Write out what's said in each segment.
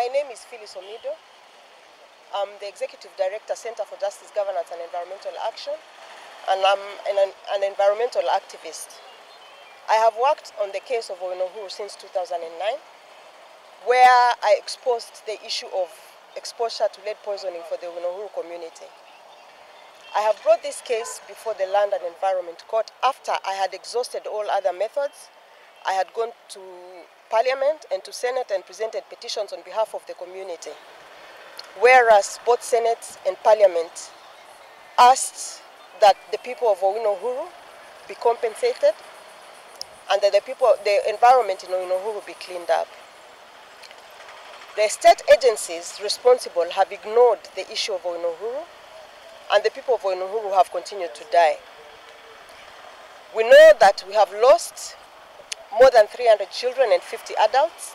My name is Phyllis Omido. I'm the Executive Director, Center for Justice, Governance and Environmental Action, and I'm an, an environmental activist. I have worked on the case of Owino Uhuru since 2009, where I exposed the issue of exposure to lead poisoning for the Owino Uhuru community. I have brought this case before the Land and Environment Court after I had exhausted all other methods. I had gone to Parliament and to Senate and presented petitions on behalf of the community. Whereas both Senate and Parliament asked that the people of Owino Uhuru be compensated and that the people, the environment in Owino Uhuru be cleaned up. The state agencies responsible have ignored the issue of Owino Uhuru and the people of Owino Uhuru have continued to die. We know that we have lost more than 300 children and 50 adults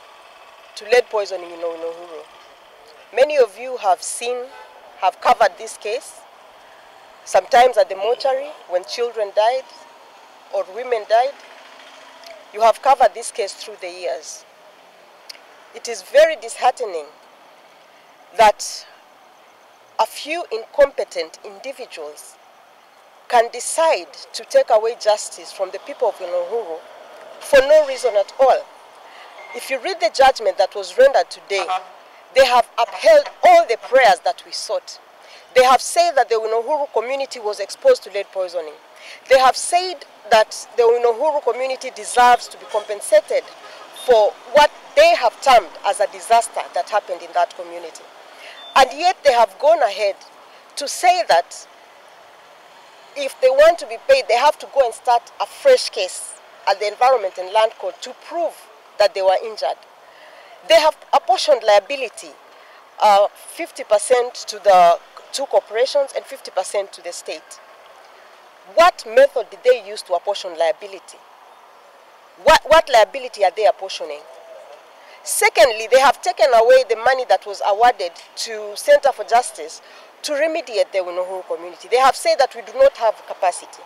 to lead poisoning in Owino Uhuru. Many of you have seen, have covered this case, sometimes at the mortuary when children died or women died. You have covered this case through the years. It is very disheartening that a few incompetent individuals can decide to take away justice from the people of Owino Uhuru for no reason at all. If you read the judgment that was rendered today, uh-huh. they have upheld all the prayers that we sought. They have said that the Owino Uhuru community was exposed to lead poisoning. They have said that the Owino Uhuru community deserves to be compensated for what they have termed as a disaster that happened in that community. And yet they have gone ahead to say that if they want to be paid, they have to go and start a fresh case at the Environment and Land Court to prove that they were injured. They have apportioned liability, 50% uh, to the two corporations and 50% to the state. What method did they use to apportion liability? What, what liability are they apportioning? Secondly, they have taken away the money that was awarded to Center for Justice to remediate the Owino Uhuru community. They have said that we do not have capacity.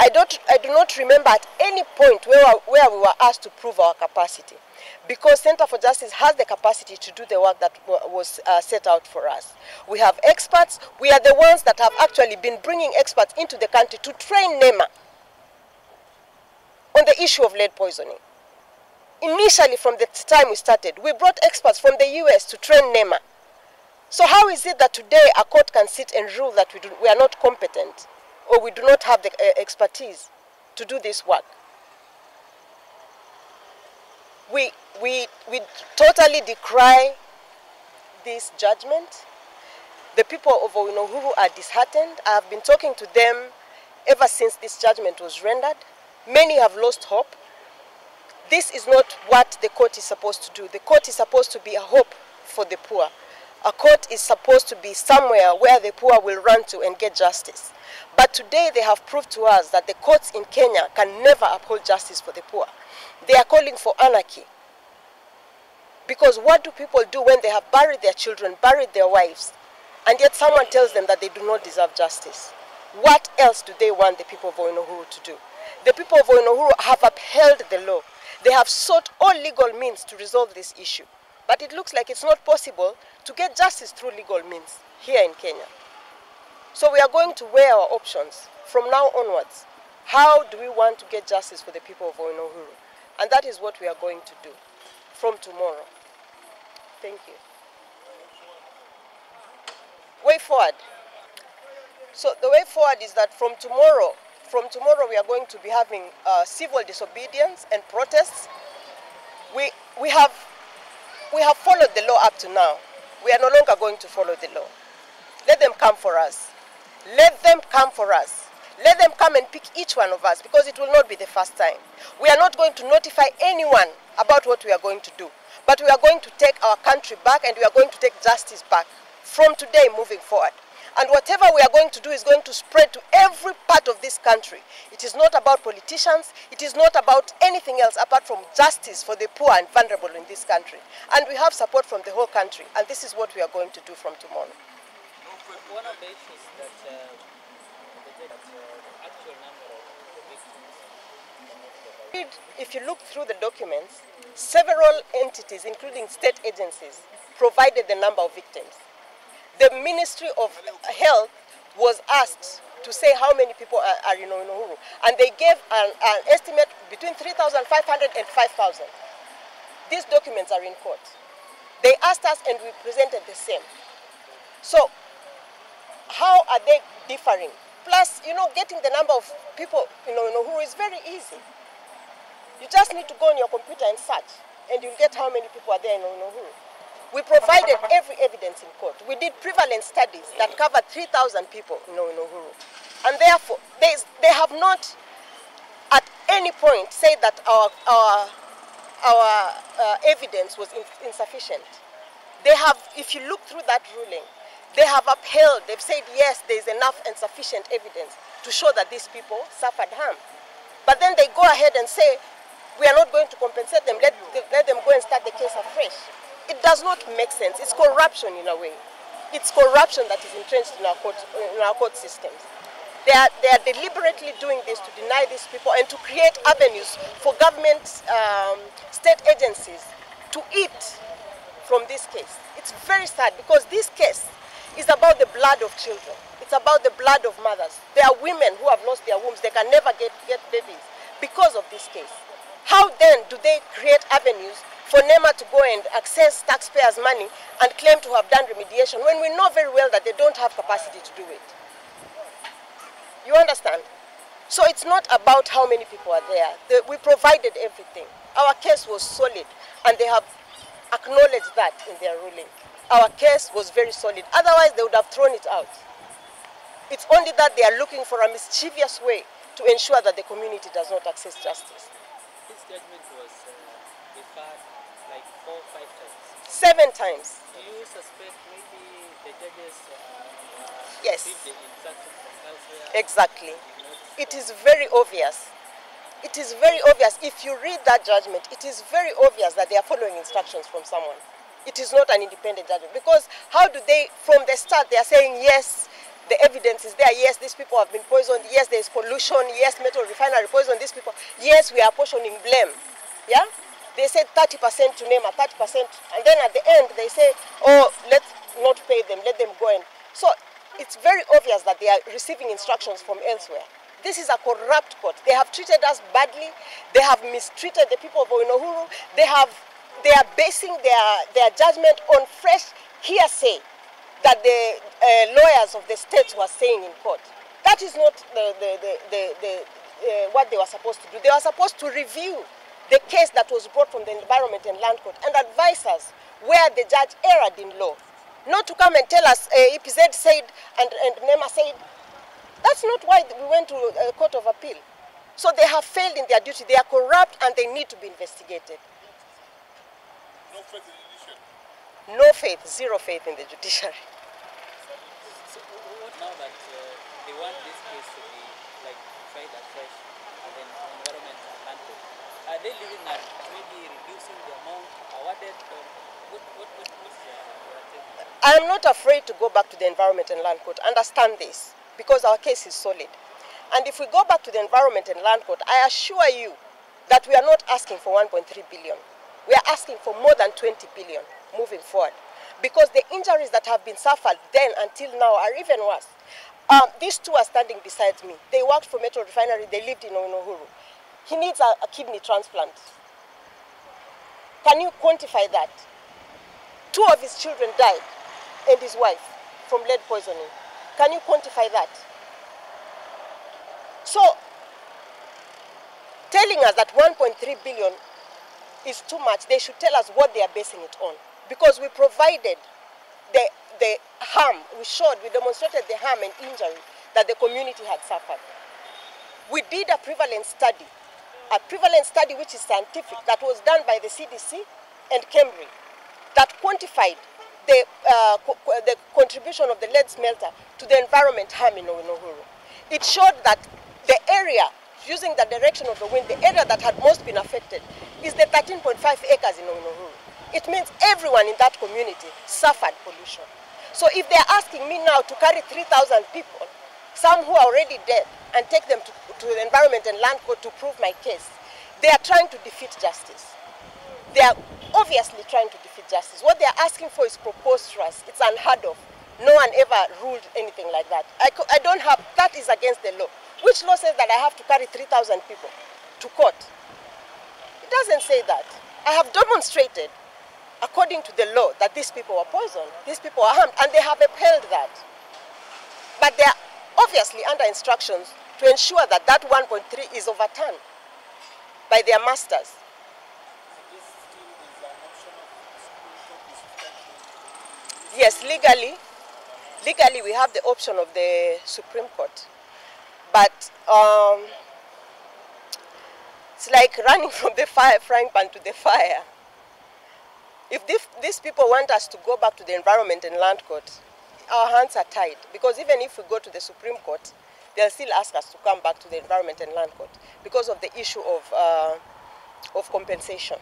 I, don't, I do not remember at any point where, where we were asked to prove our capacity because Center for Justice has the capacity to do the work that was uh, set out for us. We have experts. We are the ones that have actually been bringing experts into the country to train NEMA on the issue of lead poisoning. Initially, from the time we started, we brought experts from the US to train NEMA. So how is it that today a court can sit and rule that we, do, we are not competent or we do not have the uh, expertise to do this work. We, we, we totally decry this judgment. The people of Owino Uhuru are disheartened. I have been talking to them ever since this judgment was rendered. Many have lost hope. This is not what the court is supposed to do. The court is supposed to be a hope for the poor. A court is supposed to be somewhere where the poor will run to and get justice. But today they have proved to us that the courts in Kenya can never uphold justice for the poor. They are calling for anarchy. Because what do people do when they have buried their children, buried their wives, and yet someone tells them that they do not deserve justice? What else do they want the people of Owino Uhuru to do? The people of Owino Uhuru have upheld the law. They have sought all legal means to resolve this issue. But it looks like it's not possible to get justice through legal means here in Kenya. So we are going to weigh our options from now onwards. How do we want to get justice for the people of Owino Uhuru? And that is what we are going to do from tomorrow. Thank you. Way forward. So the way forward is that from tomorrow, from tomorrow we are going to be having uh, civil disobedience and protests. We, we have we have followed the law up to now. We are no longer going to follow the law. Let them come for us. Let them come for us. Let them come and pick each one of us because it will not be the first time. We are not going to notify anyone about what we are going to do. But we are going to take our country back and we are going to take justice back from today moving forward. And whatever we are going to do is going to spread to every part of this country. It is not about politicians. It is not about anything else apart from justice for the poor and vulnerable in this country. And we have support from the whole country. And this is what we are going to do from tomorrow. One of the issues that uh, the, uh, actual number of victims If you look through the documents, several entities, including state agencies, provided the number of victims. The Ministry of Health was asked to say how many people are, are in Uhuru, and they gave an, an estimate between 3,500 and 5,000. These documents are in court. They asked us, and we presented the same. So, how are they differing? Plus, you know, getting the number of people you know, in Uhuru is very easy. You just need to go on your computer and search, and you'll get how many people are there in Uhuru. We provided every evidence in court. We did prevalence studies that covered 3,000 people in Uhuru. And therefore, there is, they have not at any point said that our, our, our uh, evidence was in, insufficient. They have, if you look through that ruling, they have upheld, they've said yes, there is enough and sufficient evidence to show that these people suffered harm. But then they go ahead and say, we are not going to compensate them, let, let them go and start the case afresh. It does not make sense. It's corruption in a way. It's corruption that is entrenched in our court, in our court systems. They are, they are deliberately doing this to deny these people and to create avenues for government, um, state agencies to eat from this case. It's very sad because this case is about the blood of children. It's about the blood of mothers. There are women who have lost their wombs. They can never get, get babies because of this case. How then do they create avenues for NEMA to go and access taxpayers' money and claim to have done remediation when we know very well that they don't have capacity to do it? You understand? So it's not about how many people are there. The, we provided everything. Our case was solid, and they have acknowledged that in their ruling. Our case was very solid. Otherwise, they would have thrown it out. It's only that they are looking for a mischievous way to ensure that the community does not access justice. Judgment was uh, deferred like four, five times. Seven times. Do you suspect maybe the judges uh, uh, Yes. received the instruction from elsewhere? Exactly. It is very obvious. It is very obvious. If you read that judgment, it is very obvious that they are following instructions from someone. It is not an independent judgment. Because how do they, from the start, they are saying, yes, the evidence is there. Yes, these people have been poisoned. Yes, there is pollution. Yes, metal refinery poisoned these people. Yes, we are apportioning blame. Yeah? They said 30% to NEMA 30%. And then at the end, they say, oh, let's not pay them. Let them go. And so it's very obvious that they are receiving instructions from elsewhere. This is a corrupt court. They have treated us badly. They have mistreated the people of Owino Uhuru. They have they are basing their, their judgment on fresh hearsay that the uh, lawyers of the states were saying in court. That is not the, the, the, the, the, uh, what they were supposed to do. They were supposed to review the case that was brought from the Environment and Land Court and advise us where the judge erred in law. Not to come and tell us uh, EPZ said and, and NEMA said. That's not why we went to a court of appeal. So they have failed in their duty. They are corrupt and they need to be investigated. No faith in the judiciary. No faith, zero faith in the judiciary. So wh- what now that uh, they want this case to be like tried afresh and then environment and land court? Are they looking at maybe reducing the amount awarded or what what what what's their? I am not afraid to go back to the Environment and Land Court. Understand this, because our case is solid. And if we go back to the Environment and Land Court, I assure you that we are not asking for 1.3 billion. We are asking for more than 20 billion moving forward. Because the injuries that have been suffered then until now are even worse. Um, these two are standing beside me. They worked for Metal Refinery, they lived in Owino Uhuru. He needs a, a kidney transplant. Can you quantify that? Two of his children died and his wife from lead poisoning. Can you quantify that? So, telling us that 1.3 billion is too much, they should tell us what they are basing it on. Because we provided the, the harm, we showed, we demonstrated the harm and injury that the community had suffered. We did a prevalence study, a prevalence study which is scientific, that was done by the CDC and Cambridge, that quantified the, uh, co- the contribution of the lead smelter to the environment harm in Owino Uhuru. It showed that the area, using the direction of the wind, the area that had most been affected is the 13.5 acres in Owino Uhuru. It means everyone in that community suffered pollution. So if they're asking me now to carry 3,000 people, some who are already dead, and take them to, to the Environment and Land Court to prove my case, they are trying to defeat justice. They are obviously trying to defeat justice. What they are asking for is preposterous. It's unheard of. No one ever ruled anything like that. I, I don't have, that is against the law. Which law says that I have to carry 3,000 people to court? It doesn't say that. I have demonstrated, according to the law, that these people were poisoned, these people were harmed, and they have upheld that. But they are obviously under instructions to ensure that that 1.3 is overturned by their masters. Yes, legally, legally we have the option of the Supreme Court, but um, it's like running from the fire, frying pan to the fire. If these people want us to go back to the Environment and Land Court, our hands are tied because even if we go to the Supreme Court, they'll still ask us to come back to the Environment and Land Court because of the issue of, uh, of compensation.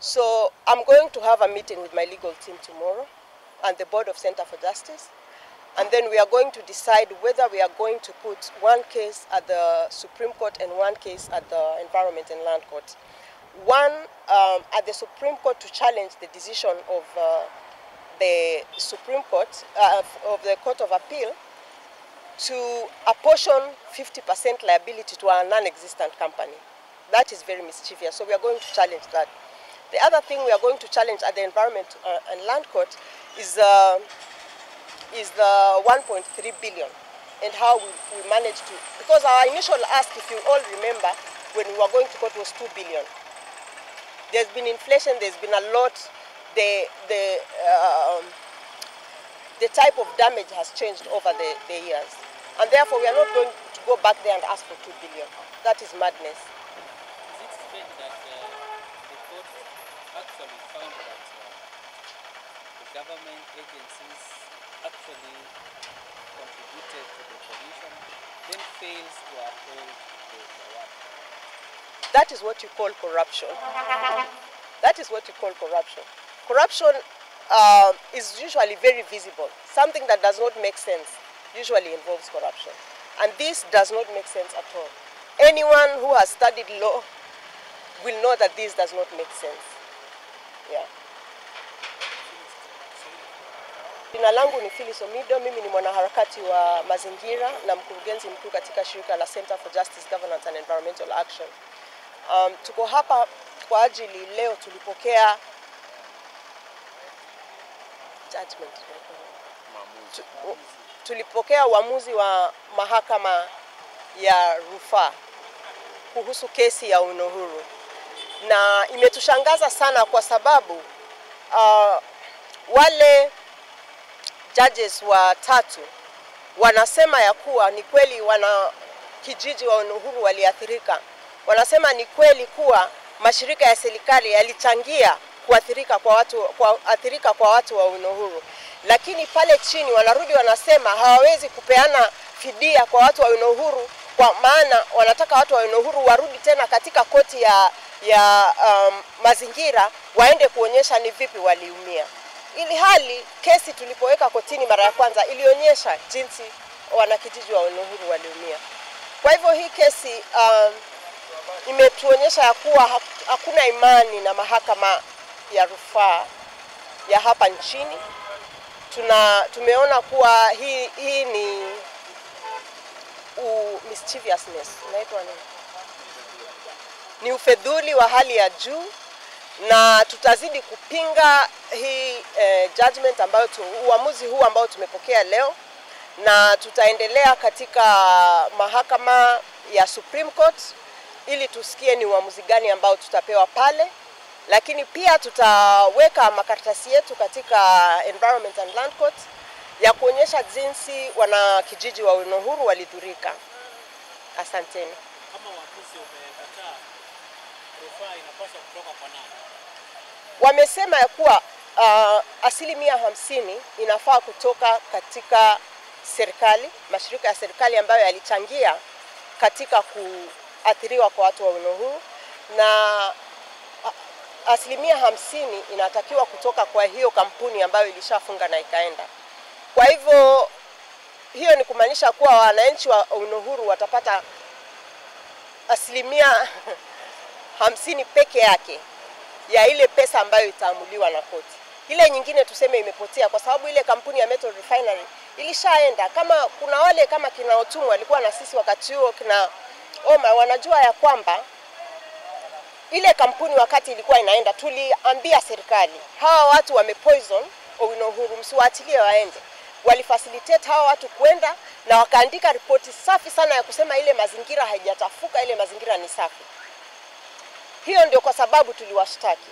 So I'm going to have a meeting with my legal team tomorrow and the Board of Center for Justice. And then we are going to decide whether we are going to put one case at the Supreme Court and one case at the Environment and Land Court. One um, at the Supreme Court to challenge the decision of uh, the Supreme Court, uh, of the Court of Appeal, to apportion 50% liability to a non-existent company. That is very mischievous. So we are going to challenge that. The other thing we are going to challenge at the Environment uh, and Land Court is, uh, is the 1.3 billion and how we, we managed to, because our initial ask, if you all remember, when we were going to court was 2 billion. There's been inflation, there's been a lot, the, the, um, the type of damage has changed over the, the years. And therefore, we are not going to go back there and ask for 2 billion. That is madness. Is it strange that uh, the court actually found that uh, the government agencies actually contributed to the pollution, then fails to uphold the, the work? That is what you call corruption. That is what you call corruption. Corruption uh, is usually very visible. Something that does not make sense usually involves corruption. And this does not make sense at all. Anyone who has studied law will know that this does not make sense. Yeah. Jina langu ni Phyllis Omido, mimi ni mwanaharakati wa mazingira na mkurugenzi mkuu katika shirika la Center for Justice, Governance and Environmental Action. Um, tuko hapa kwa ajili leo tulipokea judgment. Tu, tulipokea uamuzi wa mahakama ya rufaa kuhusu kesi ya Unuhuru na imetushangaza sana kwa sababu uh, wale judges watatu wanasema ya kuwa ni kweli wana kijiji wa Unuhuru waliathirika. Wanasema ni kweli kuwa mashirika ya serikali yalichangia kuathirika kwa watu kuathirika kwa watu wa Unuhuru, lakini pale chini wanarudi wanasema hawawezi kupeana fidia kwa watu wa Unuhuru kwa maana wanataka watu wa Unuhuru warudi tena katika koti ya ya um, mazingira waende kuonyesha ni vipi waliumia ili hali kesi tulipoweka kotini mara ya kwanza ilionyesha jinsi wanakijiji wa Unuhuru waliumia. Kwa hivyo hii kesi um, imetuonyesha ya kuwa hakuna imani na mahakama ya rufaa ya hapa nchini. Tuna tumeona kuwa hii, hii ni u, mischievousness inaitwa nini? Ni ufedhuli wa hali ya juu na tutazidi kupinga hii eh, judgment ambayo tu, uamuzi huu ambao tumepokea leo, na tutaendelea katika mahakama ya Supreme Court ili tusikie ni uamuzi gani ambao tutapewa pale, lakini pia tutaweka makaratasi yetu katika Environment and Land Court ya kuonyesha jinsi wanakijiji wa winohuru walidhurika. Asanteni. kama uamuzi umekataa, rufaa inapaswa kutoka kwa nani? wamesema ya kuwa uh, asilimia hamsini inafaa kutoka katika serikali, mashirika ya serikali ambayo yalichangia katika kuathiriwa kwa watu wa winohuru na asilimia hamsini inatakiwa kutoka kwa hiyo kampuni ambayo ilishafunga na ikaenda. Kwa hivyo hiyo ni kumaanisha kuwa wananchi wa Unuhuru watapata asilimia hamsini peke yake ya ile pesa ambayo itaamuliwa na koti. Ile nyingine tuseme imepotea kwa sababu ile kampuni ya Metal Refinery ilishaenda. Kama kuna wale kama kina Otumu walikuwa na sisi wakati huo, kina Oma wanajua ya kwamba ile kampuni wakati ilikuwa inaenda, tuliambia serikali hawa watu wamepoison Owino Uhuru, msiwaachilie waende. Walifacilitate hawa watu kwenda na wakaandika ripoti safi sana ya kusema ile mazingira haijatafuka, ile mazingira ni safi. Hiyo ndio kwa sababu tuliwashtaki,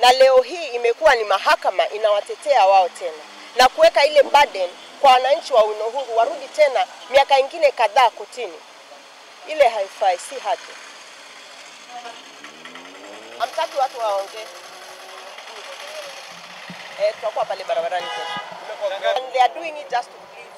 na leo hii imekuwa ni mahakama inawatetea wao tena na kuweka ile burden kwa wananchi wa Owino Uhuru warudi tena miaka ingine kadhaa kotini. Ile haifai, si haki. Hamtaki watu waongee. Eh, tutakuwa pale barabarani kesho. They are doing it just to please.